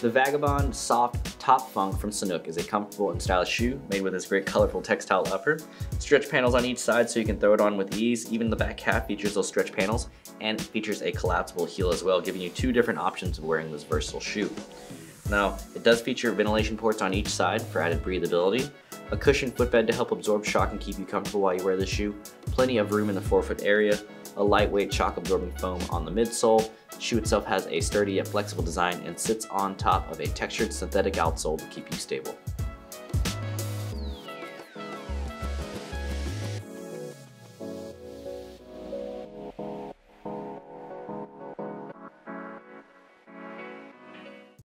The Vagabond Soft Top Funk from Sanuk is a comfortable and stylish shoe made with this great colorful textile upper. Stretch panels on each side so you can throw it on with ease. Even the back half features those stretch panels and features a collapsible heel as well, giving you two different options of wearing this versatile shoe. Now, it does feature ventilation ports on each side for added breathability, a cushioned footbed to help absorb shock and keep you comfortable while you wear this shoe, plenty of room in the forefoot area, a lightweight shock absorbing foam on the midsole. Shoe itself has a sturdy yet flexible design and sits on top of a textured synthetic outsole to keep you stable.